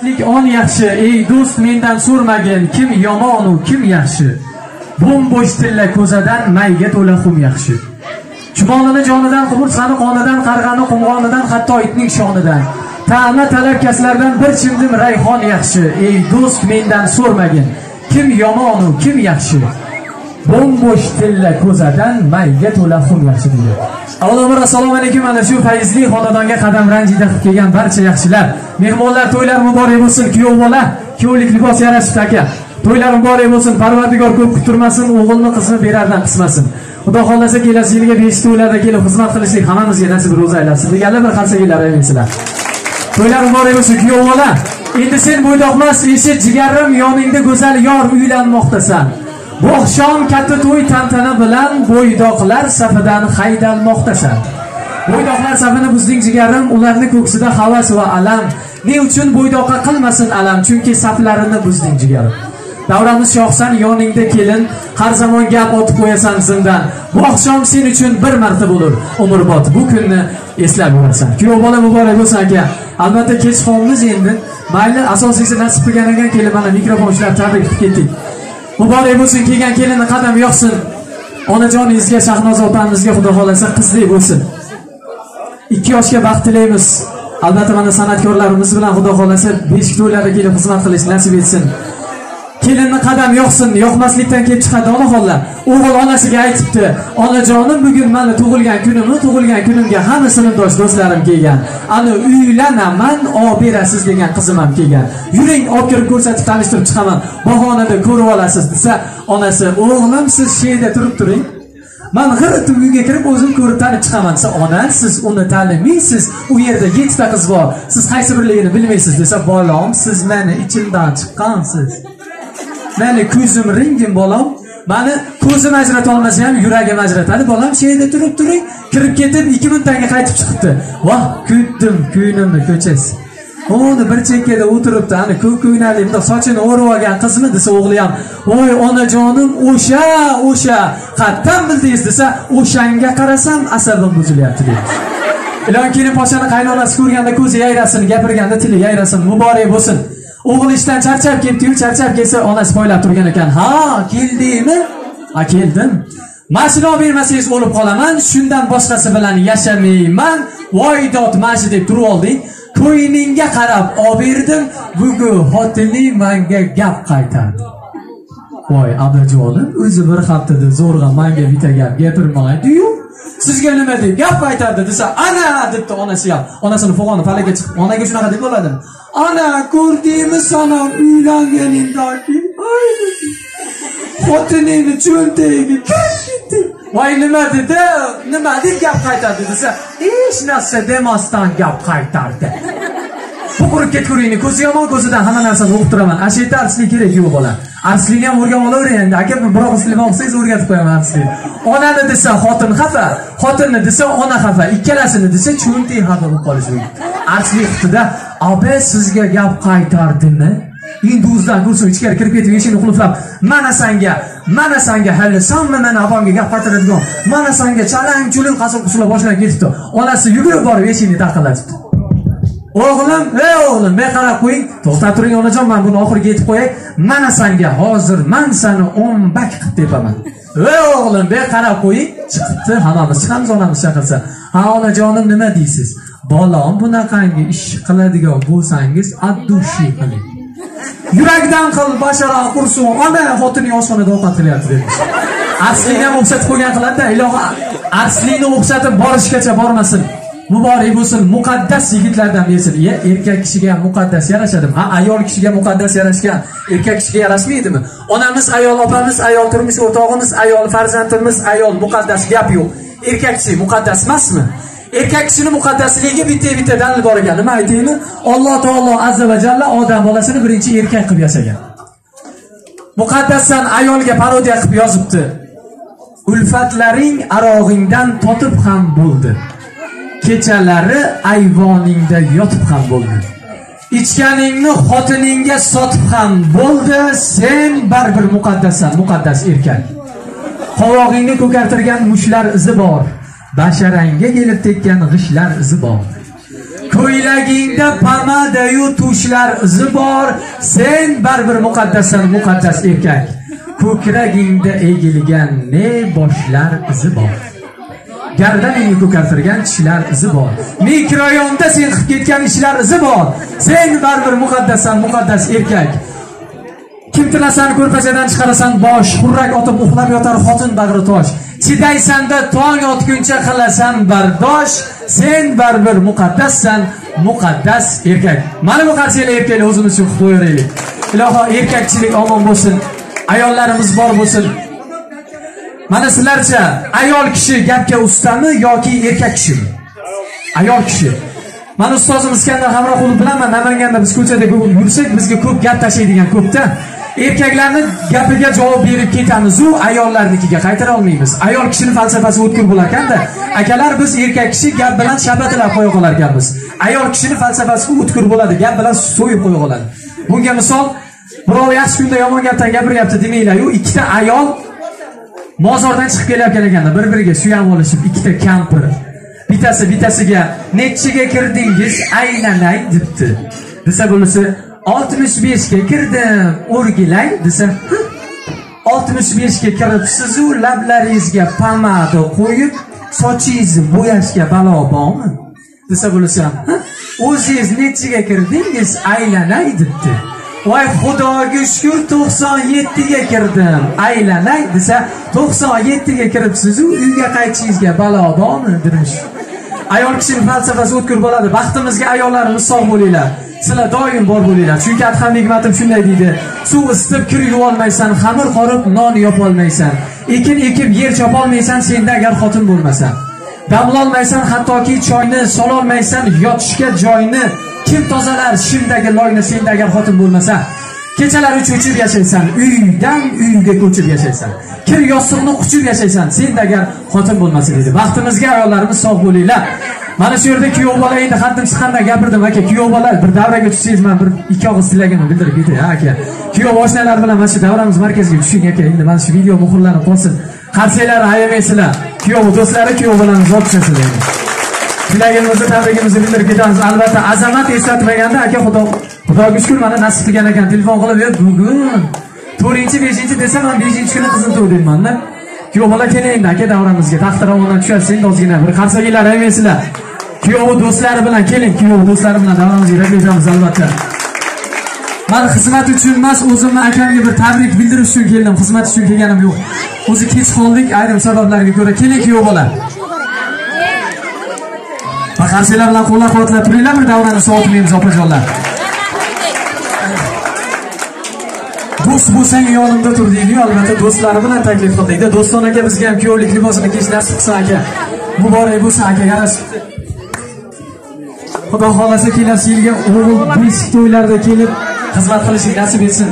Lik on yaxshi, ey do'st mendan so'rmagin, kim yomon u kim yaxshi. bo'mbo'sh tilla ko'zadan mayga to'la xum yaxshi. Chumolini jonidan, qumursani qonidan, qarg'ani qumg'onidan, hatto itning shonidan. Ta'ma talabkaslardan bir chimdim rayhon yaxshi, ey do'st mendan so'rmagin, kim yomon u kim yaxshi. Bo'mbo'sh tilla ko'zadan mayga to'la xum yaxshi deydi. Avvalambor assalomu alaykum ana shu fayzli xonadonga qadam ranjida qilib kelgan barcha yaxshilar. Mehmonlar to'ylar muborak bo'lsin, kuyov bola, kuyovlik libos yarashibdi aka. To'ylar muborak bo'lsin, Parvardigor ko'p kuttirmasin, o'g'ilni qizni berardan qismasin. Xudo xohlasa kelasi yilga besh to'ylarda kelib xizmat qilishlik hammamizga nasib ro'za aylasin. Deganlar bir qarsagilar eminsizlar. To'ylar muborak bo'lsin, kuyov bola. Endi sen bo'ydoqmas, eshit jigarim, yoningda go'zal yor uylanmoqdasan. Bu oqshom katta to'y tantana bilan bo'ydoqlar safidan haydalmoqdasan. Bo'ydoqlar safini buzding jigarim, ularning ko'ksida havas va alam. Ne uchun bo'ydoqqa qilmasin alam? Chunki saflarini buzding jigarim. Davramiz shohsan yoningda kelin, har zamon gap otib qo'yasan zindan. Bu oqshom sen uchun bir marta bo'lur, umrbod bu kunni eslab yurasan. Kuyov bola muborak bo'lsin aka. Albatta kechqolmiz endi. Mayli, asosiysi nasib qilgan ekan kelib mana mikrofon ushlab tabrik qilib ketdik. Muborak bo'lsin, kelgan kelinni qadam yoqsin. Onajoningizga, shahnoza opamizga xudo xohlasa qizlik bo'lsin. ikki yoshga baxt tilaymiz. Albatta mana san'atkorlarimiz bilan xudo xohlasa beshik to'ylarga kelib xizmat qilish nasib etsin. Kelinni qadam yoqsin, yoqmaslikdan kelib chiqadi onaxonlar. O'g'il onasiga aytibdi, "Onajonim, bugun meni tug'ilgan kunimni, tug'ilgan kunimga hamma sinfdosh do'stlarim kelgan. Ani uylanaman, olib berasiz degan qizim ham kelgan. Yuring, olib kirib ko'rsatib tanishtirib chiqaman. Bahonada ko'rib olasiz" desa, onasi, "O'g'lim, siz sheyda turib turing." Man g'irt uyga kirib o'zim ko'rib tanib chiqaman desa, "Ona, siz uni tanimaysiz. U yerda 7 ta qiz bor. Siz qaysi birligini bilmaysiz" desa, "Bolam, siz meni ichimdan chiqqansiz." Mayli ko'zim ringim bolam. Mani ko'zim ajrata olmasa ham yuragim ajratadi. Bolam sheyda turib turing, kirib ketib 2000 tanga qaytib chiqibdi. Voh, kutdim kuyinimni ko'chasi. Uni bir chekkada o'tiribdi, ani ko'k ko'ynali, bundoq sochini o'rib olgan qizmi desa o'g'li ham, "Voy onajonim, o'sha, o'sha, qayerdan bildingiz" desa, "O'shanga qarasam asabim buzilyapti" deydi. Ilon kelin pochani qaynonasi ko'rganda ko'zi yayrasin, gapirganda tili yayrasin, muborak bo'lsin. O'g'il ishdan charchab ketdi-yu, charchab kelsa onasi poylab turgan ekan. "Ha, keldingmi?" "Ha, keldim." Mashina olib bermasangiz o'lib qolaman, shundan boshqasi bilan yashamayman. Voy dod mashi deb turib olding. ko'nglingga qarab olib berdim. Bugun xotining menga gap qaytardi. Voy abajonim, o'zi bir haftada zo'rg'a menga bitta gap gapirmaydiyu Sizga nima deb gap aytardi desa, ana debdi onasi ham. Onasini fog'oni falaga chiqib, onaga shunaqa deb bo'ladi. Ana ko'rdingmi sanam uylanganingdan keyin? Xotiningni cho'ntagiga kirishdi. Voy nima dedi? Nima deb gap qaytardi desa, hech narsa demasdan gap qaytardi. Bu qurib ketguringni ko'zi yomon ko'zidan hamma narsani o'qib turaman. Ashita arslik kerak yo'q bola. Arslikni ham o'rganib olavering endi. Aka biroq sizlarni o'qisangiz o'rgatib qo'yaman arslik. Onani desa xotin xafa, xotinni desa ona xafa, ikkalasini desa cho'ntak xafa bo'lib qolishi mumkin. Arslik xutida, "Oba sizga gap qaytardimi?" Endi o'zidan ko'rsin ichkari kirib ketib eshikni qulflab, "Mana sanga, mana sanga hali sanmi mani opamga gap qaytaradigan. Mana sanga chalang chulin qasr qusula boshlab ketibdi." Onasi yugurib borib eshikni taqillatibdi. O'g'lim, ey o'g'lim, men qarab qo'ying. To'xtab turing onajon, men buni oxiriga yetib qo'yay. Mana sanga hozir men seni o'mbak qilib tepaman. Ey o'g'lim, men qarab qo'ying. Chiqibdi, hammamiz chiqamiz onamiz chaqirsa. Ha onajonim nima deysiz? Bolam bunaqangi ish qiladigan bo'lsangiz, addushi qiling. Yurakdan qil, bashara qursin, ona xotining oshxonada ovqat qilyapti dedi. Aslini ham o'xshatib qo'ygan qiladida ilohi iloha. Aslini o'xshatib borishgacha bormasin. Muborak bo'lsin muqaddas yigitlardan bersin iya erkak kishiga ham muqaddas yarashadimi? Ha ayol kishiga muqaddas yarashgan erkak kishiga yarashmaydimi? Onamiz ayol opamiz ayol turmush o'rtog'imiz ayol farzandimiz ayol muqaddas gap yo'q. Erkak kishi muqaddas emasmi? Erkak kishini muqaddasligiga bitta bitta dalil bor ekan. Nima aytaymi? Alloh taolo azza va jalla odam bolasini birinchi erkak qilib yasagan. Muqaddasdan ayolga parodiya qilib yozibdi. Ulfatlaring arog'ingdan totib ham bo'ldi. Kechalari ayvoningda yotib ham bo'ldi. Ichganingni xotiningga sotib ham bo'ldi sen baribir muqaddassan muqaddas erkak. Qovog'ingni ko'kartirgan mushlar izi bor basharangga kelib tekkan g'ishlar izi bor. Ko'ylagingda pomadayu tushlar izi bor sen baribir muqaddassan muqaddas erkak. Ko'kragingda egilgan ne boshlar izi bor. Gardaningni ko'kartirgan tishlar izi bor. Mikrorayonda sen qilib ketgan ishlar izi bor. Sen baribir muqaddassan muqaddas erkak. Kim tilasan ko'rpachadan chiqarasan bosh xurrak otib uxlab yotar xotin bag'ri tosh. Chidaysanda tong otguncha qilasan bardosh. Sen baribir muqaddassan muqaddas erkak. Mana bu qanchalik erkaklar o'zimiz uchun qilib qo'yaveraylik iloho erkakchilik omon bo'lsin. Ayollarimiz bor bo'lsin. Mana sizlarcha ayol kishi gapga ustami yoki erkak kishimi ayol kishi. Mana ustozim iskandar hamroqulov bilaman namanganda biz ko'chada yursak bizga ko'p gap tashlaydigan ko'pda. Erkaklarni gapiga javob berib ketamizu ayollarnikiga qaytara olmaymiz. Ayol kishini falsafasi o'tkir bo'lar ekanda. Akalar biz erkak kishi gap bilan shapatilab qo'ya qolar ekanmiz. Ayol kishini falsafasi o'tkir bo'ladi gap bilan so'yib qo'ya qoladi. Bunga misol birov yaxshi kunda yomon gapdan gapiryapti demanglaryu ikkita ayol mozordan chiqib kelayotgan ekanda bir biriga suyanib olishib ikkita kampir bittasi bittasiga nechiga kirdingiz? Aylanay debdi. Desa bo'lmasa oltmish beshga kirdim o'rgilay desa oltmish beshga kiribsizu lablaringizga pomada qo'yib sochingizni bo'yashga balo bormi? desa bo'lsa o'zingiz nechiga kirdingiz? Aylanay debdi. Voy xudoga shukur to'qson yettiga kirdim. Aylanay desa to'qson yettiga kiribsizu uyga qaytishingizga balo bormi demiş ayol kishini falsafasi o'tkir bo'ladi. Baxtimizga ayollarimiz sog' bo'linglar. Sizlar doim bor bo'linglar. Chunki adham hikmatim shunday deydi. Suv isitib kir yuvolmaysan xamir qorib non yopolmaysan. Ekin ekib yer chopolmaysan senda agar xotin bo'lmasa. Damlolmaysan hattoki choyni sololmaysan yotishga joyni kim tozalar shimdagi loyni senda agar xotin bo'lmasa kechalari cho'chib yashaysan. Uydan uyga ko'chib yashaysan. Kir yostiqni quchib yashaysan. Senda agar xotin bo'lmasa deydi. Baxtimizga ayollarimiz sog' bo'linglar. Mana shu yerda kuyov bola endi haddim chiqqandan gapirdim aka kuyov bola bir davraga tushsangiz man bir ikki og'iz tilagimni bildirib ketay ha aka. Kuyov oshnalar bilan mana shu davramiz markaziga tushing aka. Endi mana shu video muhrlanib qolsin. Qarsanglar ayamaysizlar kuyov do'stlari kuyov bolani olib tushasizlar endi tilagimizni tabrigimizni bildirib ketamiz. Albatta azamat eslatmaganda aka xudo xudoga shukur mana nasib qilgan ekan. Telefon qilib e bugun to'rtinchi beshinchi desa man beshinchi kuni qizim to'y deymanda kuyov bola keling endi aka davramizga. Taxtiravondan tushasiz endi ozgina bir qarsakinglar aymaysizlar kuyovi do'stlari bilan keling kuyovi do'stlari bilan davramizga taklifamiz albatta. Man xizmat uchun emas o'zimni akamga bir tabrik bildirish uchun keldim. Xizmat uchun kelganim yo'q. O'zi kech qoldik ayrim sabablarga ko'ra keling kuyov bola. Qarsanglar bilan qo'llab quvvatlab turinglar bir davrani? Sovutmaymiz opajonlar do'st bo'lsang yonimda tur deydiyu albatta do'stlari bilan taklif qildikda do'ston aka bizga ham kuyovlik libosini kiyish nasib qilsa aka. Muborak bo'lsin aka yarashib xudo xohlasa kelasi yilga o'g'il beshik to'ylarida kelib xizmat qilishni nasib etsin.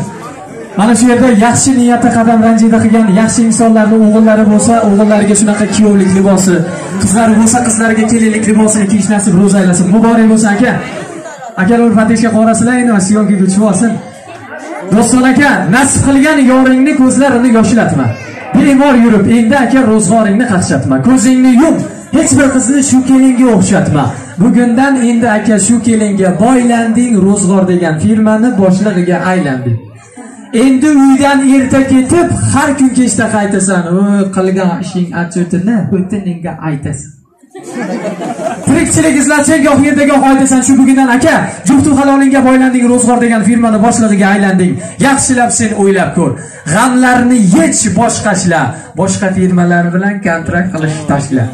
Mana shu yerda yaxshi niyatda qadam ranjida qilgan yaxshi insonlarni o'g'illari bo'lsa o'g'illariga shunaqa kuyovlik libosi qizlari bo'lsa qizlariga kelinlik libosini kiyish nasib ro'za aylasin. Muborak bo'lsin aka. Akalar fatishga qorasizlar endi mana syomkaga tushib olsin. Doston aka nasib qilgan yoringni ko'zlarini yoshlatma bemor yurib endi aka ro'zg'oringni qaqshatma. Ko'zingni yum hech bir qizni shu kelinga o'xshatma. Bugundan endi aka shu kelinga boylanding ro'zg'or degan firmani boshlig'iga aylanding endi uydan erta ketib har kun kechda qaytasan. Voy qilgan ishing отчетini xotiningga aytasan. Tirikchilik izlashing goh yerda goh aytasan shu bugundan aka juftu halolingga boylanding ro'zg'or degan firmani boshlig'iga aylanding. Yaxshilab sen o'ylab ko'r. G'amlarni yech boshqashla boshqa firmalar bilan kontrakt qilish tashla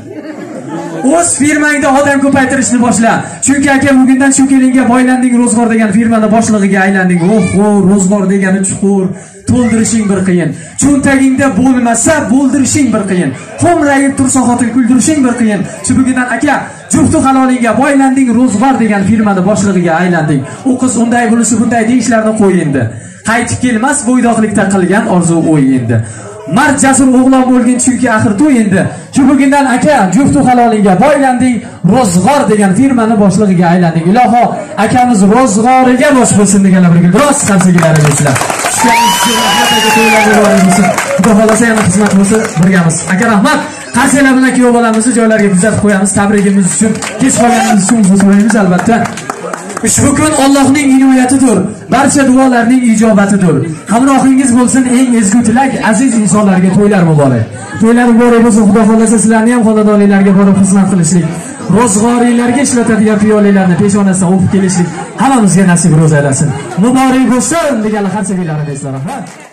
o'z firmangda odam ko'paytirishni boshla. Chunki aka bugundan shu kelinga boylanding ro'zg'or degan firmani boshlig'iga aylanding. Oho ro'zg'or degani chuqur. To'ldirishing bir qiyin. Cho'ntagingda bo'lmasa bo'ldirishing bir qiyin. Xo'mrayib tursa xotin kuldirishing bir qiyin. Shu bugundan aka juftu halolingga boylanding ro'zg'or degan firmani boshlig'iga aylanding. U qiz unday bunisi bunday deyishlarni qo'y endi. Qaytib kelmas bo'ydoqlikda qilgan orzu o'y endi. Mard jasur o'g'lon bo'lgin chunki axir to'y endi. Shu bugundan aka juftu haloliga boylanding ro'zg'or degan firmani boshlig'iga aylanding. Iloho akamiz ro'zg'origa bosh bo'lsin deganlar birga. Biroz qarsagilar deysizlar. Xudo xohlasa yana xizmat bo'lsa birgamiz. Aka rahmat. Qarsalar bilan kuyov bolamizni joylariga kuzatib qo'yamiz. Tabrigimiz uchun kech qolganimiz uchun uzr so'raymiz albatta. Ushbu kun Allohning inoyatidir barcha duolarning ijobatidir. Hamrohingiz bo'lsin eng ezgu tilak aziz insonlarga to'ylar muborak. To'ylar muborak bo'lsin. Xudo xohlasa sizlarni ham xonadoninglarga borib xizmat qilishlik ro'zg'oringlarga ishlatadigan piyolalarni peshonasidan o'pib kelishlik hammamizga nasib ro'z aylasin muborak bo'lsin deganlar qancha kuylarni ha? rahmat.